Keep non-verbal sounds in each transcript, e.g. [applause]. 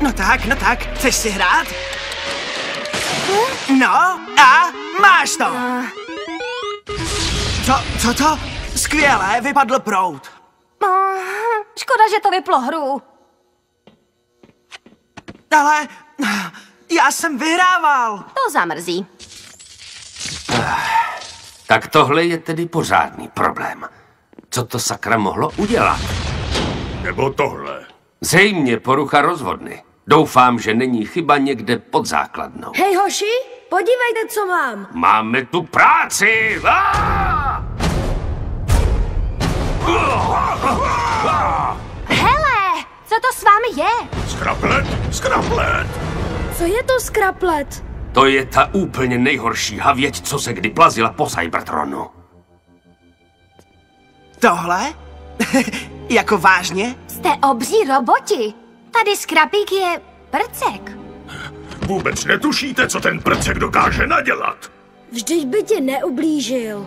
No tak, no tak, chceš si hrát? No a máš to! Co, co to? Skvělé, vypadl prout. Škoda, že to vyplo hru. Ale já jsem vyhrával. To zamrzí. Tak tohle je tedy pořádný problém. Co to sakra mohlo udělat? Nebo tohle. Zřejmě porucha rozvodny. Doufám, že není chyba někde pod základnou. Hej hoši, podívejte, co mám. Máme tu práci! Hele, co to s vámi je? Skraplet, skraplet. Co je to skraplet? To je ta úplně nejhorší havěť, co se kdy plazila po Cybertronu. Tohle? [laughs] jako vážně? Jste obří roboti. Tady skrapík je prcek. Vůbec netušíte, co ten prcek dokáže nadělat. Vždyť by ti neublížil.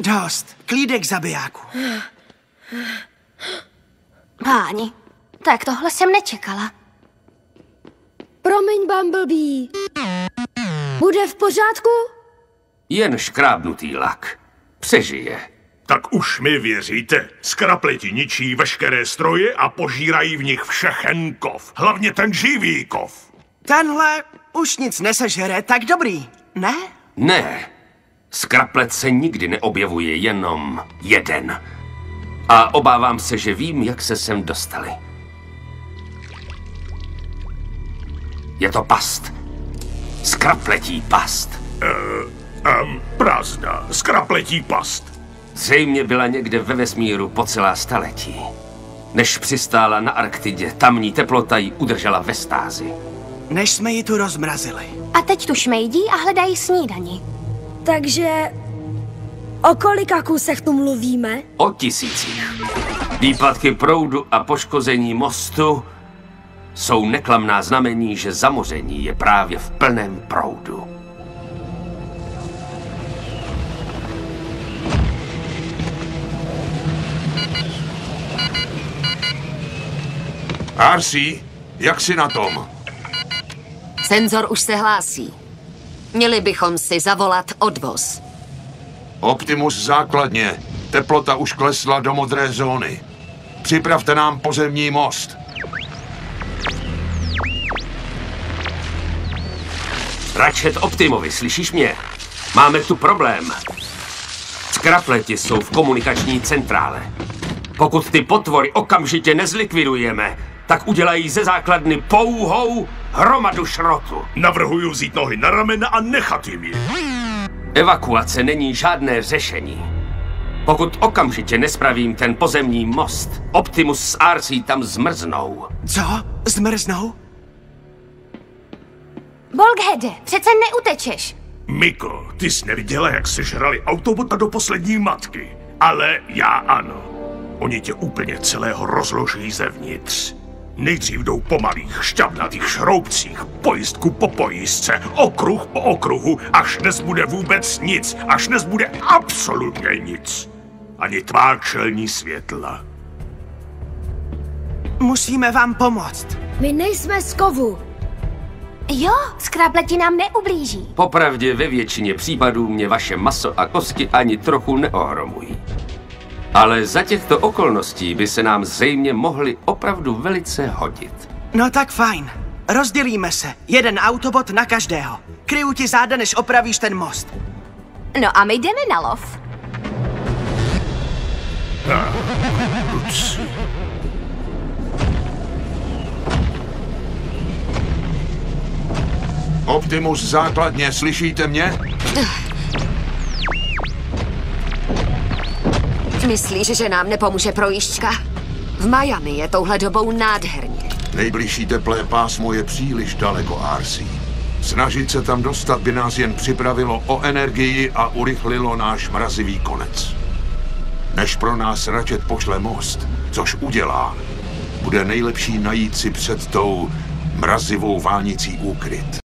Dost. Klídek zabijáku. Páni, tak tohle jsem nečekala. Promiň, Bumblebee. Bude v pořádku? Jen škrábnutý lak. Přežije. Tak už mi věříte. Skrapleti ničí veškeré stroje a požírají v nich všechen kov. Hlavně ten živý kov. Tenhle už nic nesežere, tak dobrý, ne? Ne. Skraplet se nikdy neobjevuje jenom jeden. A obávám se, že vím, jak se sem dostali. Je to past. Skrapletí past. Um, prázdná. Skrapletí past. Zřejmě byla někde ve vesmíru po celá staletí. Než přistála na Arktidě, tamní teplota ji udržela ve stázi. Než jsme ji tu rozmrazili. A teď tu šmejdí a hledají snídani. Takže o kolika kusech tu mluvíme? O tisících. Výpadky proudu a poškození mostu jsou neklamná znamení, že zamoření je právě v plném proudu. Arsi, jak si na tom? Senzor už se hlásí. Měli bychom si zavolat odvoz. Optimus základně. Teplota už klesla do modré zóny. Připravte nám pozemní most. Ratchet Optimovi, slyšíš mě? Máme tu problém. Skrapleti jsou v komunikační centrále. Pokud ty potvory okamžitě nezlikvidujeme, tak udělají ze základny pouhou hromadu šrotu. Navrhuju vzít nohy na ramena a nechat jim je. Evakuace není žádné řešení. Pokud okamžitě nespravím ten pozemní most, Optimus s Arcí tam zmrznou. Co? Zmrznou? Bolghede, přece neutečeš. Miko, ty jsi neviděla, jak sežrali autobota do poslední matky. Ale já ano. Oni tě úplně celého rozloží zevnitř. Nejdřív jdou po malých šťavnatých šroubcích, pojistku po pojistce, okruh po okruhu, až nezbude vůbec nic, až nezbude absolutně nic. Ani tvá čelní světla. Musíme vám pomoct. My nejsme z kovu. Jo, skrapleti nám neublíží. Popravdě ve většině případů mě vaše maso a kosti ani trochu neohromují. Ale za těchto okolností by se nám zřejmě mohly opravdu velice hodit. No tak fajn. Rozdělíme se. Jeden autobot na každého. Kryju ti záda, než opravíš ten most. No a my jdeme na lov. Optimus základně, slyšíte mě? Myslíš, že nám nepomůže projížďka? V Miami je touhle dobou nádherně. Nejbližší teplé pásmo je příliš daleko, Arsi. Snažit se tam dostat by nás jen připravilo o energii a urychlilo náš mrazivý konec. Než pro nás Ratchet pošle most, což udělá, bude nejlepší najít si před tou mrazivou vánicí úkryt.